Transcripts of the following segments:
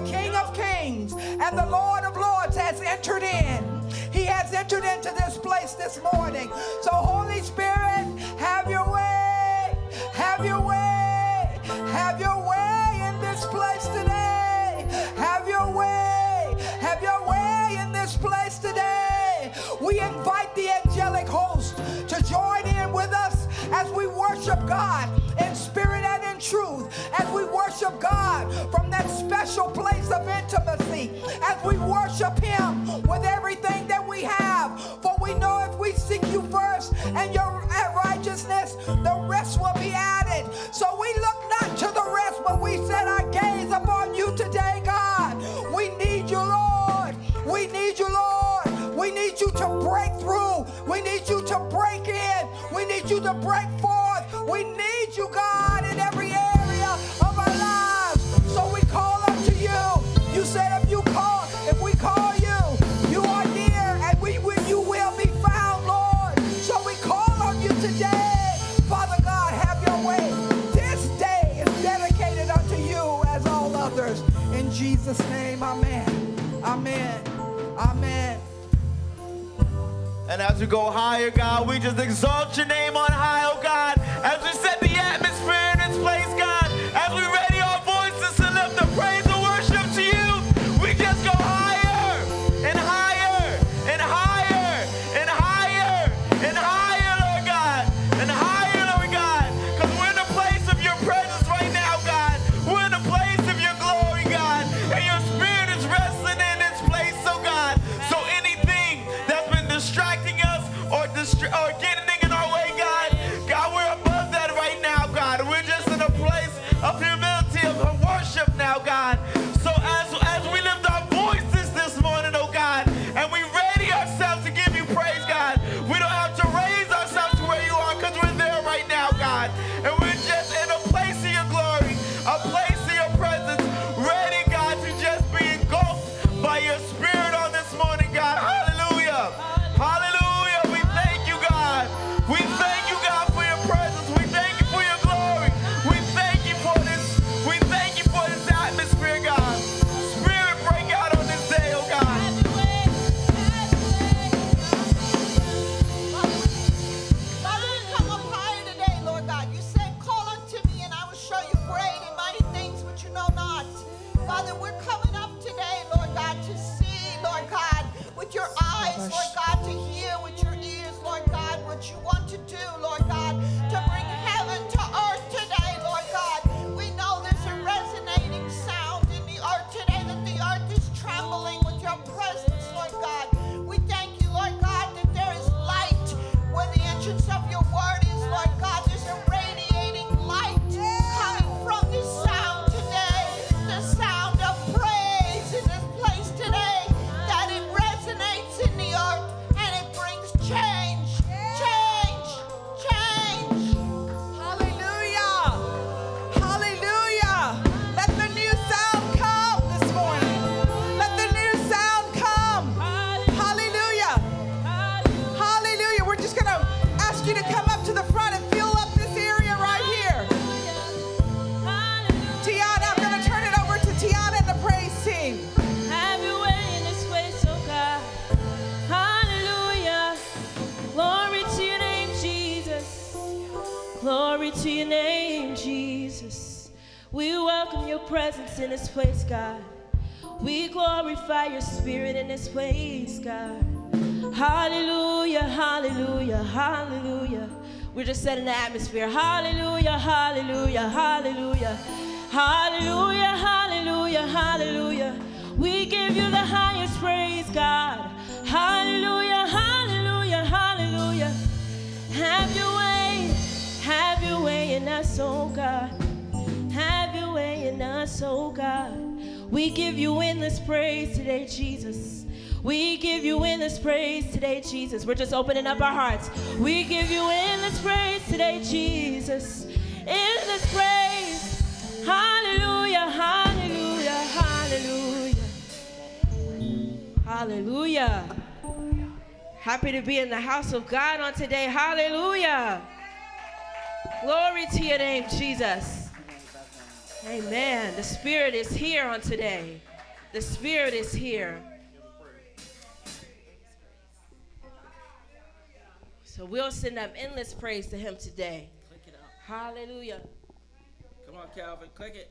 the King of Kings and the Lord of Lords has entered in. He has entered into this place this morning. So, Holy Spirit, have your way. Have your way. Have your way in this place today. Have your way. Have your way in this place today. We invite the angelic host to join in with us as we worship God spirit and in truth, as we worship God from that special place of intimacy, as we worship Him with everything that we have. For we know if we seek you first and your righteousness, the rest will be added. So we look not to the rest, but we set our gaze upon you today, God. We need you, Lord. We need you, Lord. We need you to break through. We need you to break in. We need you to break forth. We need you, God, in every area of our lives. So we call up to you. You said if you call, if we call you, you are near and we will, you will be found, Lord. So we call on you today. Father God, have your way. This day is dedicated unto you as all others. In Jesus' name, amen. Amen. Amen. And as we go higher, God, we just exalt your name on high, oh God. As we set Glory to your name, Jesus. We welcome your presence in this place, God. We glorify your spirit in this place, God. Hallelujah, hallelujah, hallelujah. We're just setting the atmosphere. Hallelujah, hallelujah, hallelujah. Hallelujah, hallelujah, hallelujah. We give you the highest praise, God. Hallelujah, hallelujah, hallelujah. Have your in us, oh God. Have your way in us, oh God. We give you endless praise today, Jesus. We give you endless praise today, Jesus. We're just opening up our hearts. We give you endless praise today, Jesus. Endless praise. Hallelujah, hallelujah, hallelujah. Hallelujah. Happy to be in the house of God on today. Hallelujah. Glory to your name, Jesus. Amen. The Spirit is here on today. The Spirit is here. So we'll send up endless praise to Him today. Hallelujah. Come on, Calvin. Click it.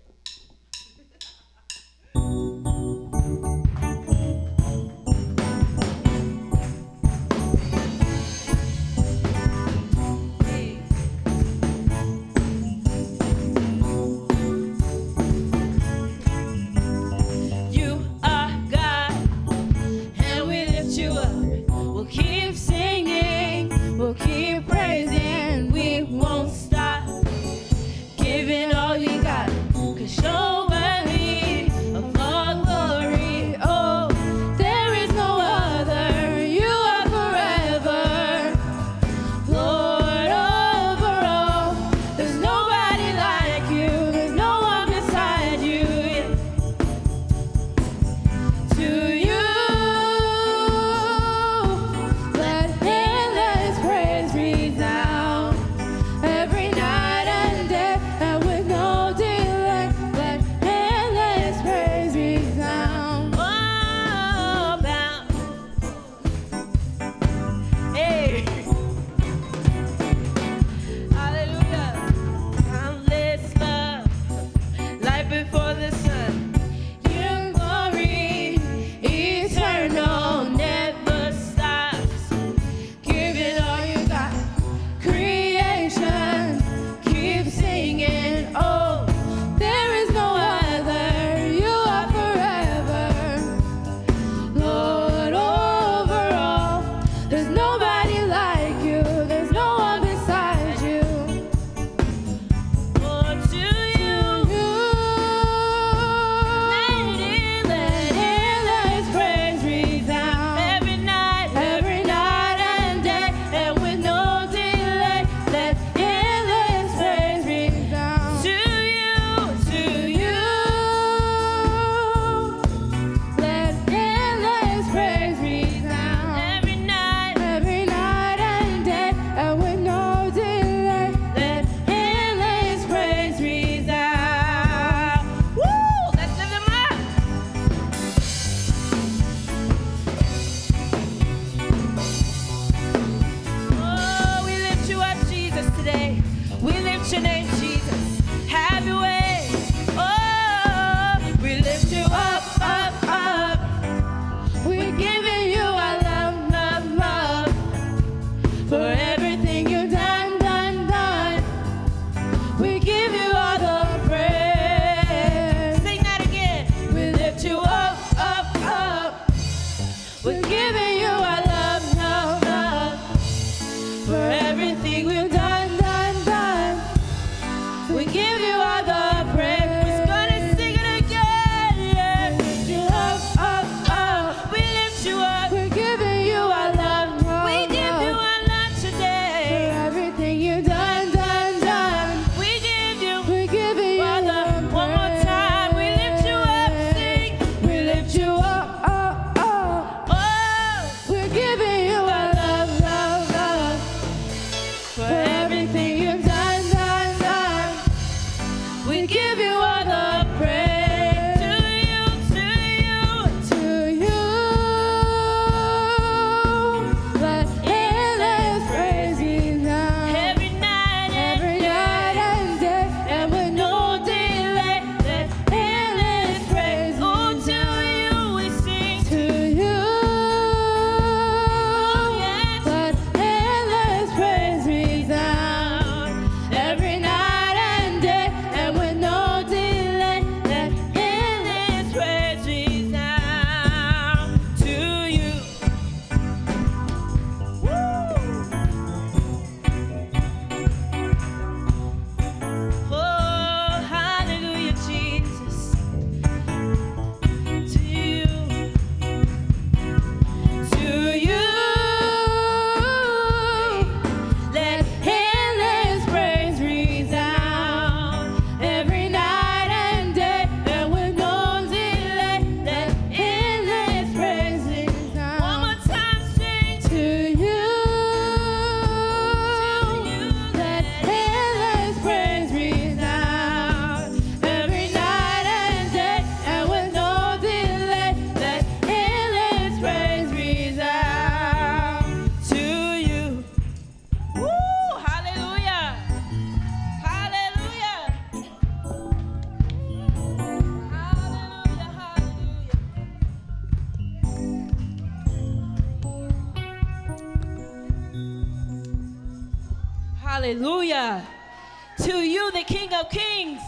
Kings,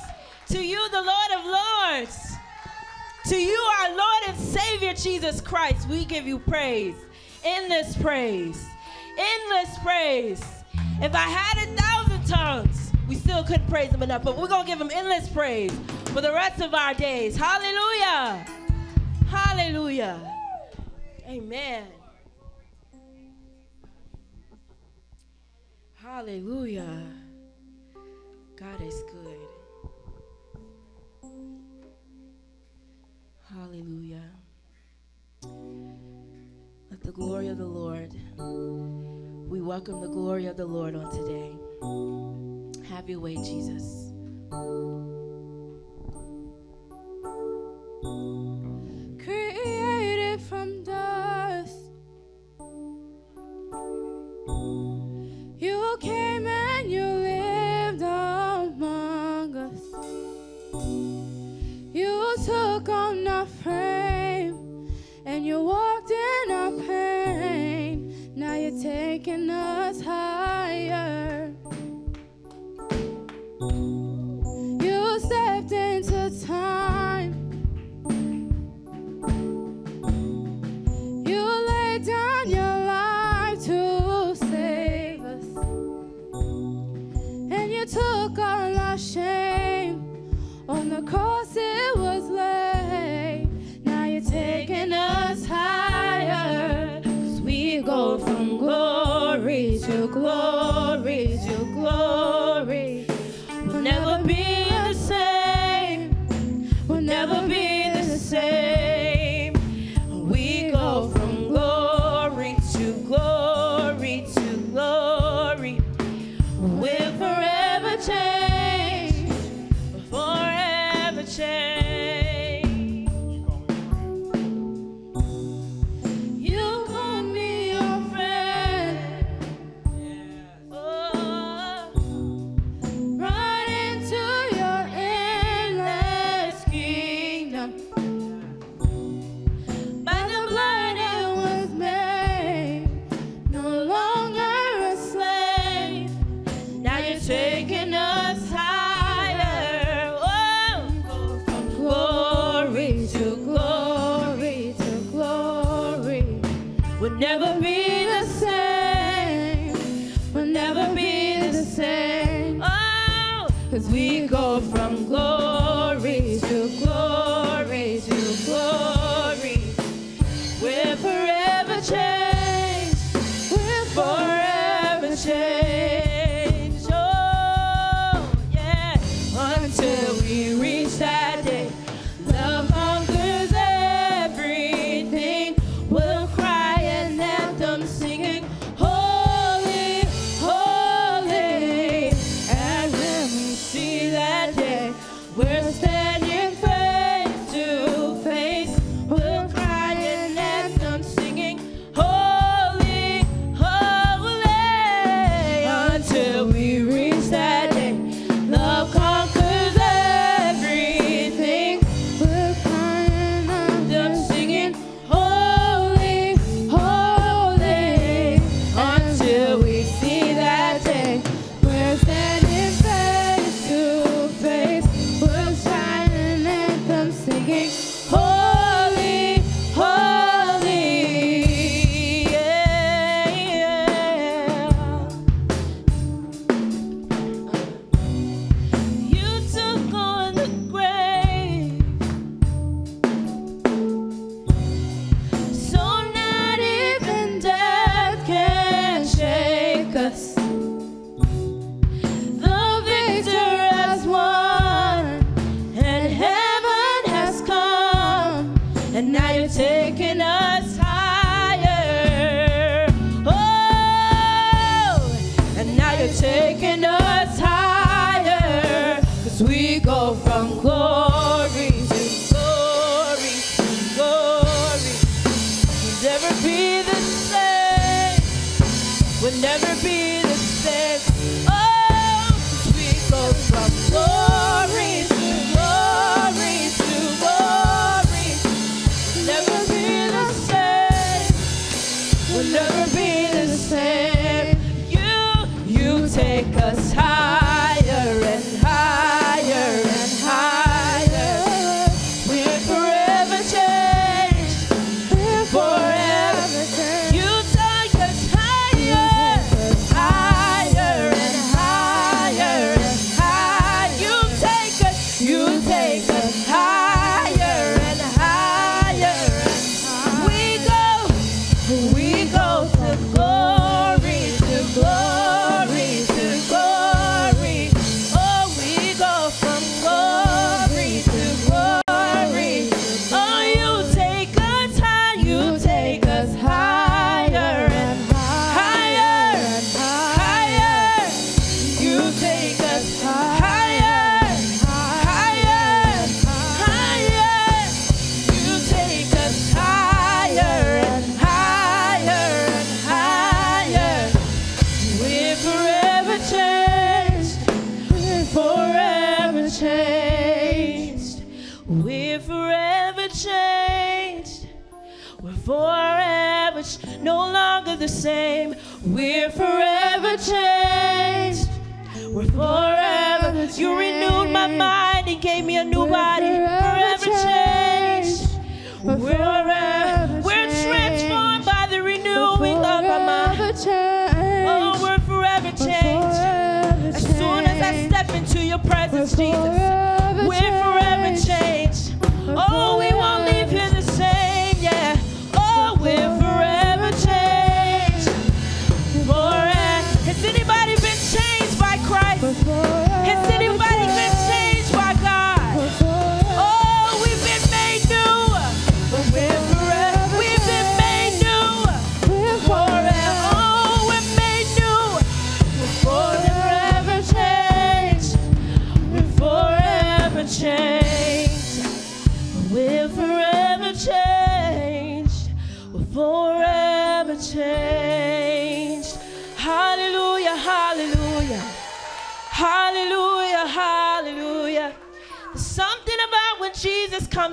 to you, the Lord of Lords, to you, our Lord and Savior, Jesus Christ, we give you praise, endless praise, endless praise. If I had a thousand tongues, we still couldn't praise him enough, but we're going to give him endless praise for the rest of our days. Hallelujah. Hallelujah. Amen. Hallelujah. God is good. Hallelujah. Let the glory of the Lord, we welcome the glory of the Lord on today. Have your way, Jesus. Created from dust, you came and you lived on. You took on the frame and you walked in our pain. Now you're taking us higher. You stepped into time will never be the same, We'll never be the same. Oh, cause we go from glory.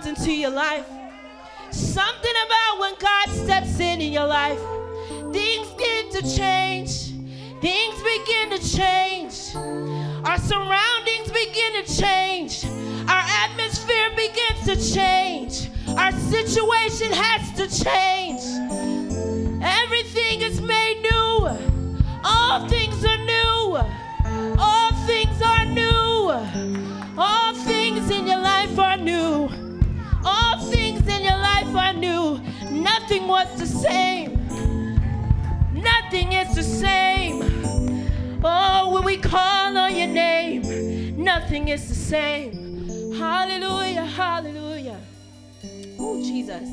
into your life. Something about when God steps in in your life, things begin to change. Things begin to change. Our surroundings begin to change. Our atmosphere begins to change. Our situation has to change. Everything is made new. All things are new. All things are new. All things in your life are new. All things in your life are new. Nothing was the same. Nothing is the same. Oh, when we call on your name, nothing is the same. Hallelujah, hallelujah. Oh, Jesus.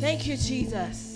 Thank you, Jesus.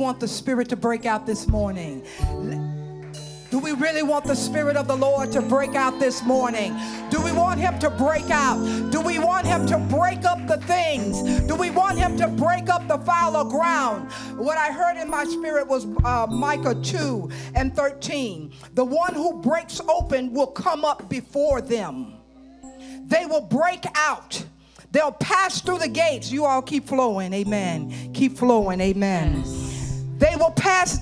Want the Spirit to break out this morning? Do we really want the Spirit of the Lord to break out this morning? Do we want Him to break out? Do we want Him to break up the things? Do we want Him to break up the fallow ground? What I heard in my spirit was uh, Micah 2 and 13. The one who breaks open will come up before them, they will break out. They'll pass through the gates. You all keep flowing. Amen. Keep flowing. Amen. They will pass.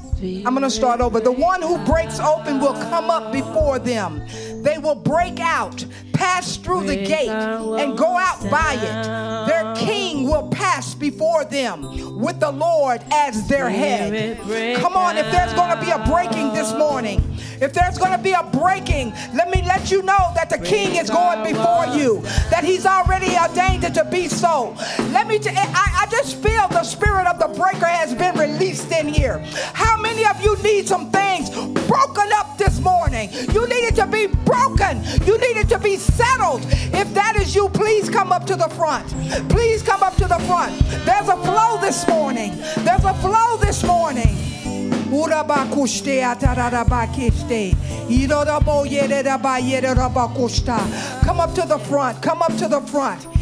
I'm going to start over. The one who breaks open will come up before them. They will break out, pass through the gate, and go out by it. Their king will pass before them with the Lord as their head. Come on, if there's going to be a breaking this morning, if there's going to be a breaking, let me let you know that the king is going before you, that he's already ordained it to be so. Let me, t- I, I just feel the spirit of the breaker has been released in here. How many of you need some things broken up this morning? You need it to be broken. You need it to be settled. If that is you, please come up to the front. Please come up to the front. There's a flow this morning. There's a flow this morning. Urabakushte atarabakiste. Come up to the front. Come up to the front.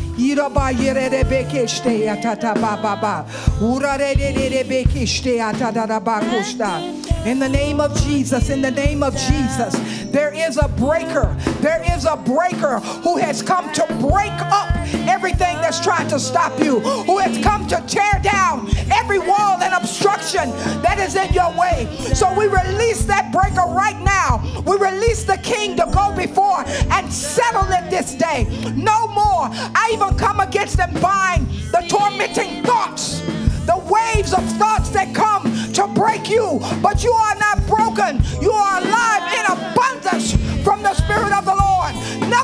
Atarabakushta. In the name of Jesus, in the name of Jesus, there is a breaker. There is a breaker who has come to break up everything that's trying to stop you, who has come to tear down every wall and obstruction that is in your way. So we release that breaker right now. We release the king to go before and settle it this day. No more. I even come against and bind the tormenting thoughts the waves of thoughts that come to break you, but you are not broken. You are alive in abundance from the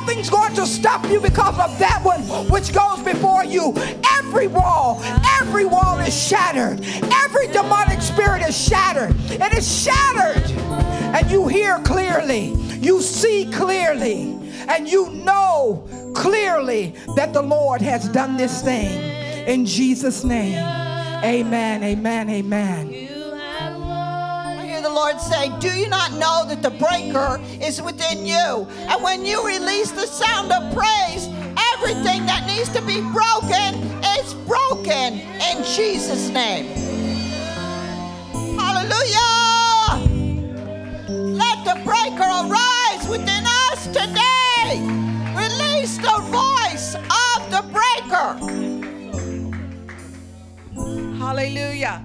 Nothing's going to stop you because of that one which goes before you. Every wall, every wall is shattered. Every demonic spirit is shattered. It is shattered. And you hear clearly, you see clearly, and you know clearly that the Lord has done this thing. In Jesus' name. Amen, amen, amen. The Lord say, Do you not know that the breaker is within you? And when you release the sound of praise, everything that needs to be broken is broken in Jesus' name. Hallelujah! Let the breaker arise within us today. Release the voice of the breaker. Hallelujah.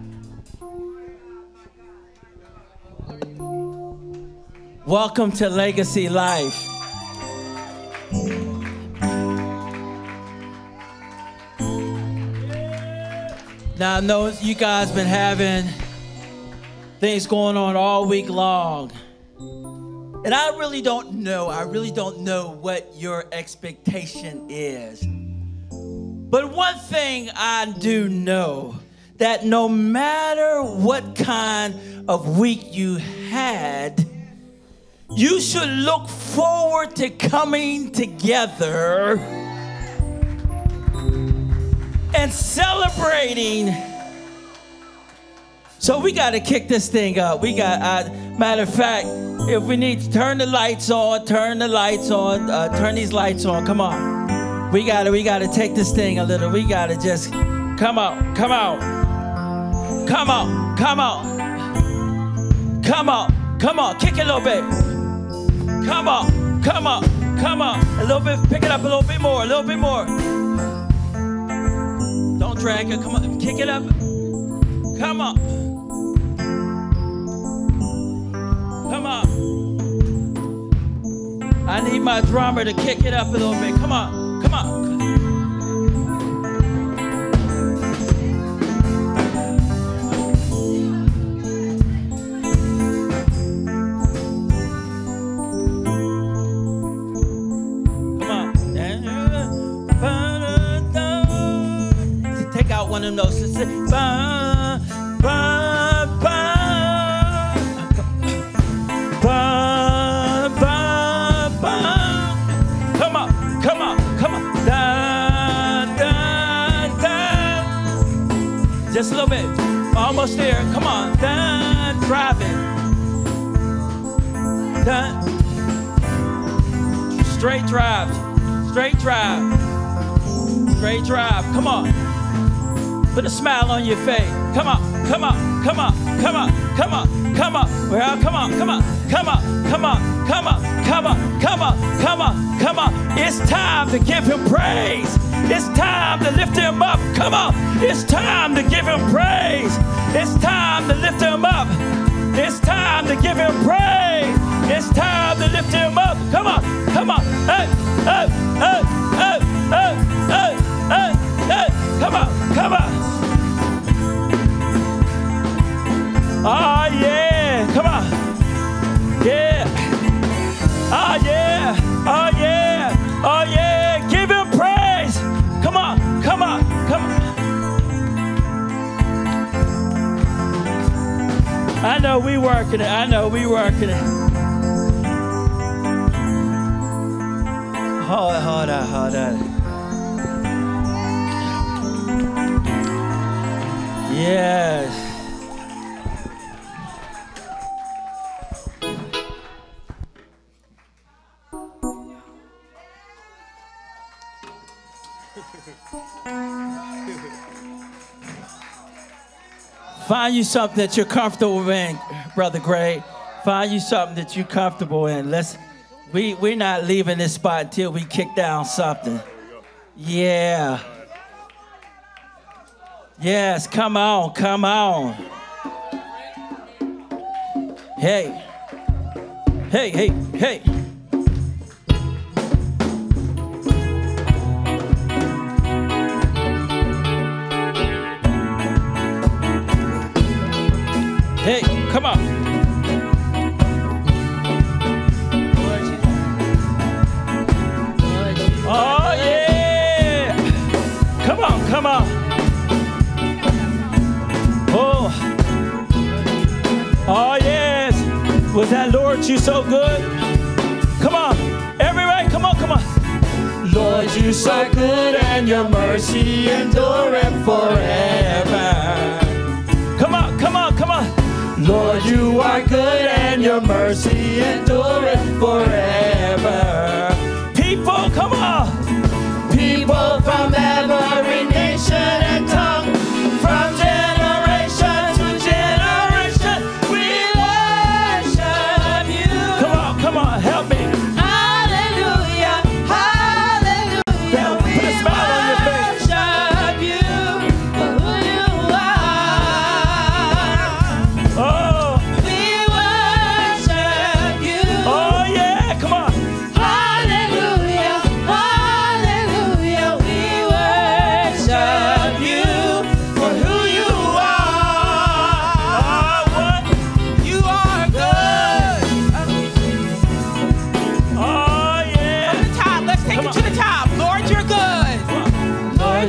Welcome to Legacy Life. Now I know you guys been having things going on all week long. And I really don't know, I really don't know what your expectation is. But one thing I do know that no matter what kind of week you had, you should look forward to coming together and celebrating. So we got to kick this thing up. We got, uh, matter of fact, if we need to turn the lights on, turn the lights on, uh, turn these lights on. Come on. We got to, we got to take this thing a little. We got to just come out, come out, come out, come out, come out, come on. Kick it a little bit. Come on, come on, come on. A little bit, pick it up a little bit more, a little bit more. Don't drag it. Come on, kick it up. Come on. Come on. I need my drummer to kick it up a little bit. Come on, come on. Smile on your face. Come on. Come on. Come on. Come on. Come on. Come on. Well, come on. Come on. Come on. Come on. Come on. Come on. Come on. Come on. Come on. It's time to give him praise. It's time to lift him up. Come on. It's time to give him praise. It's time to lift him up. It's time to give him praise. It's time to lift him up. Come on. Come on. Hey, hey, hey, hey, hey, hey, hey, hey. Come on. Come on. Working it. I know we working it. Hold on, hold on, hold on. Yes. Find you something that you're comfortable in, Brother Gray. Find you something that you're comfortable in. Let's we we're not leaving this spot until we kick down something. Yeah. Yes, come on, come on. Hey. Hey, hey, hey. Hey, come on. Oh, yeah. Come on, come on. Oh. Oh, yes. Was that Lord, you so good? Come on. Everybody, come on, come on. Lord, you so good and your mercy endureth forever. Lord, you are good and your mercy endureth forever. People, come on.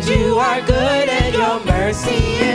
You are good and your mercy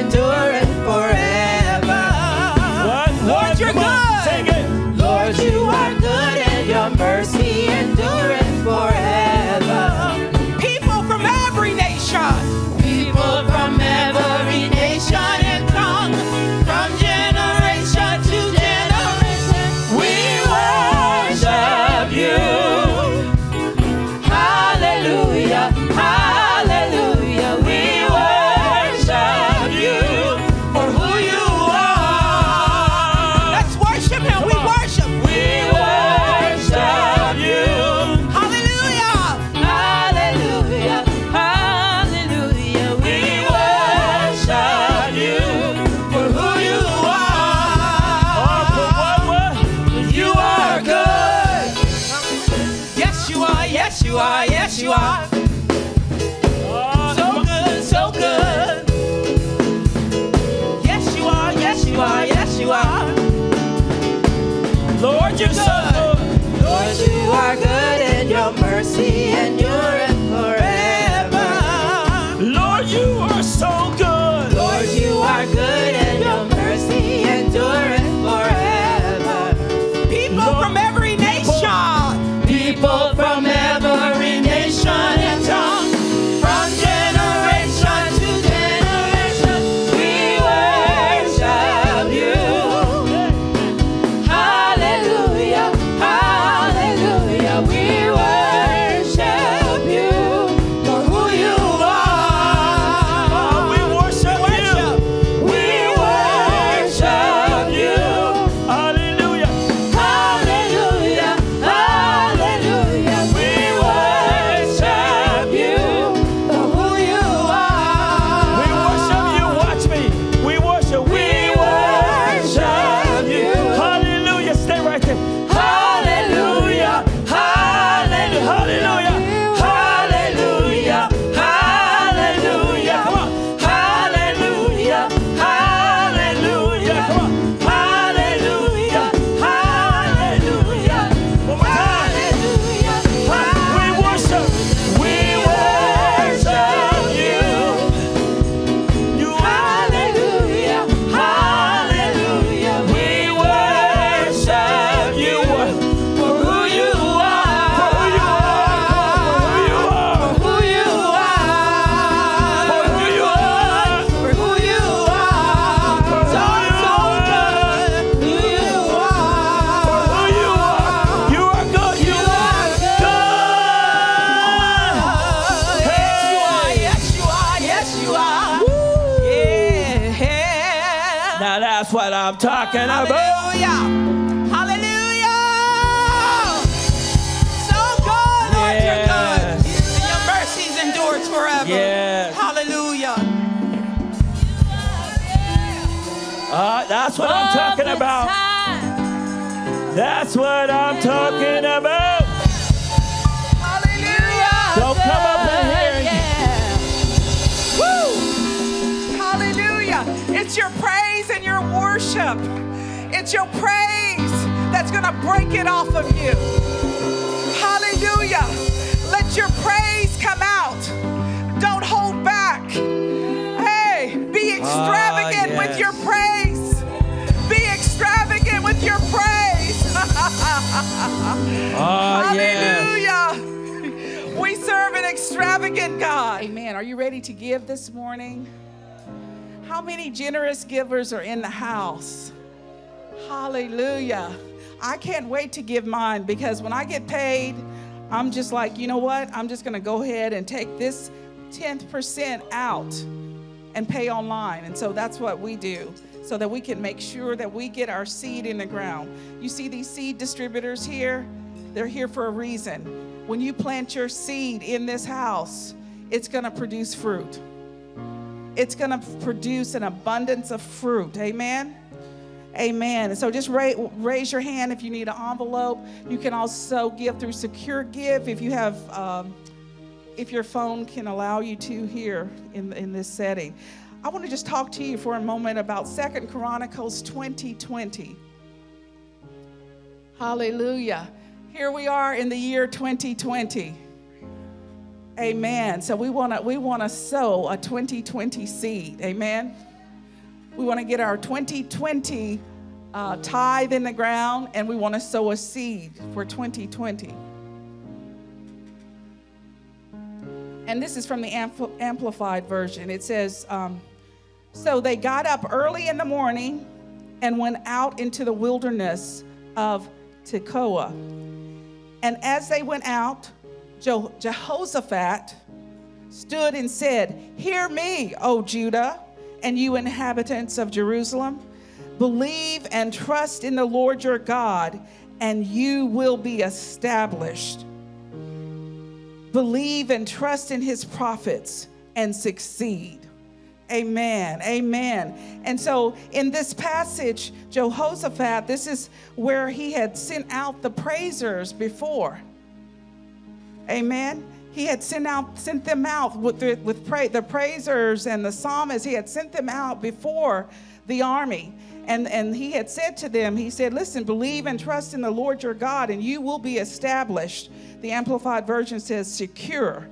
what I'm talking about. Hallelujah. Hallelujah. So good, Lord, you're good. And your mercies endures forever. Yes. Hallelujah. Uh, that's what I'm talking about. time. That's what I'm talking about. Hallelujah. Don't come up in here. and- Yeah. Woo! Hallelujah. It's your praise and your worship. It's your praise that's going to break it off of you. Hallelujah. Let your praise come out. Don't hold back. Hey, be extravagant Ah, with your praise. Be extravagant with your praise. Oh, yes. Hallelujah. We serve an extravagant God. Amen. Are you ready to give this morning? How many generous givers are in the house? Hallelujah. I can't wait to give mine because when I get paid, I'm just like, you know what? I'm just going to go ahead and take this 10% out and pay online. And so that's what we do so that we can make sure that we get our seed in the ground. You see these seed distributors here? They're here for a reason. When you plant your seed in this house, it's going to produce fruit. It's going to produce an abundance of fruit. Amen. Amen. So just ra- raise your hand if you need an envelope. You can also give through Secure Give if you have, um, if your phone can allow you to here in, in this setting. I want to just talk to you for a moment about Second Chronicles 2020. Hallelujah. Here we are in the year 2020. Amen. So we want to we want to sow a 2020 seed. Amen. We want to get our 2020 uh, tithe in the ground, and we want to sow a seed for 2020. And this is from the Ampl- Amplified Version. It says, um, So they got up early in the morning and went out into the wilderness of Tekoa. And as they went out, Je- Jehoshaphat stood and said, Hear me, O Judah, and you inhabitants of Jerusalem. Believe and trust in the Lord your God, and you will be established. Believe and trust in his prophets and succeed. Amen. Amen. And so in this passage, Jehoshaphat, this is where he had sent out the praisers before. Amen. He had sent out, sent them out with the, with the praisers and the psalmists. He had sent them out before the army. And, and he had said to them, he said, listen, believe and trust in the Lord your God, and you will be established. The Amplified Version says secure.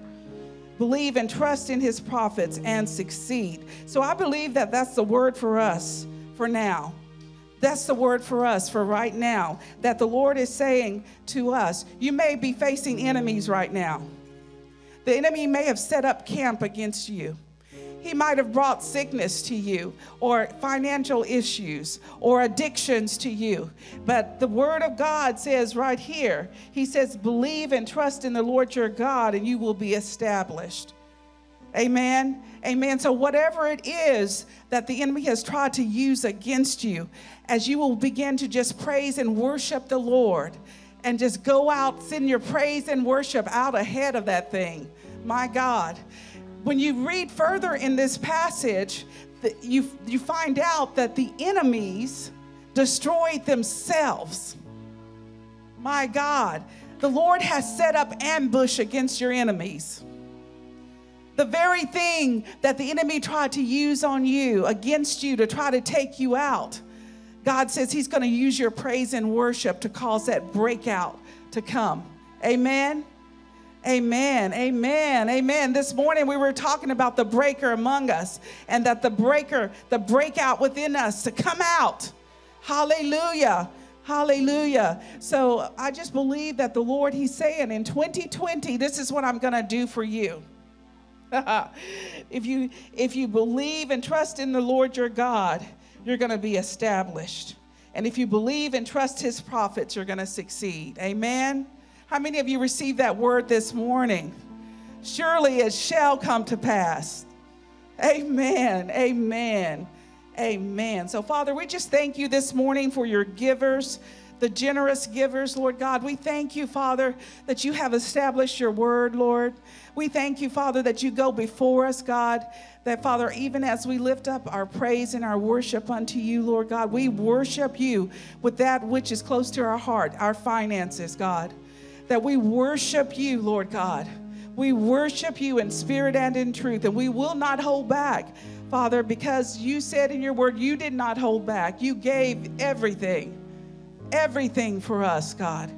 Believe and trust in his prophets and succeed. So I believe that that's the word for us for now. That's the word for us for right now. That the Lord is saying to us, you may be facing enemies right now. The enemy may have set up camp against you. He might have brought sickness to you, or financial issues, or addictions to you. But the Word of God says right here, He says, Believe and trust in the Lord your God, and you will be established. Amen. Amen. So, whatever it is that the enemy has tried to use against you, as you will begin to just praise and worship the Lord and just go out, send your praise and worship out ahead of that thing. My God. When you read further in this passage, you, you find out that the enemies destroyed themselves. My God. The Lord has set up ambush against your enemies. The very thing that the enemy tried to use on you, against you, to try to take you out, God says He's going to use your praise and worship to cause that breakout to come. Amen. Amen. Amen. Amen. This morning we were talking about the breaker among us and that the breaker, the breakout within us to come out. Hallelujah. Hallelujah. So I just believe that the Lord, He's saying in 2020, this is what I'm going to do for you. if you if you believe and trust in the Lord your God, you're going to be established. And if you believe and trust his prophets, you're going to succeed. Amen. How many of you received that word this morning? Surely it shall come to pass. Amen. Amen. Amen. So, Father, we just thank you this morning for your givers, the generous givers, Lord God. We thank you, Father, that you have established your word, Lord. We thank you, Father, that you go before us, God. That, Father, even as we lift up our praise and our worship unto you, Lord God, we worship you with that which is close to our heart, our finances, God. That we worship you, Lord God. We worship you in spirit and in truth, and we will not hold back, Father, because you said in your word, you did not hold back. You gave everything, everything for us, God.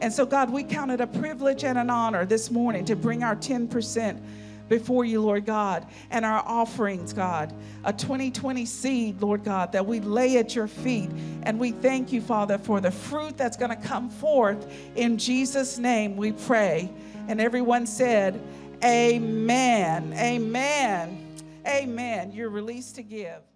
And so, God, we count it a privilege and an honor this morning to bring our 10% before you, Lord God, and our offerings, God, a 2020 seed, Lord God, that we lay at your feet. And we thank you, Father, for the fruit that's going to come forth. In Jesus' name we pray. And everyone said, Amen. Amen. Amen. You're released to give.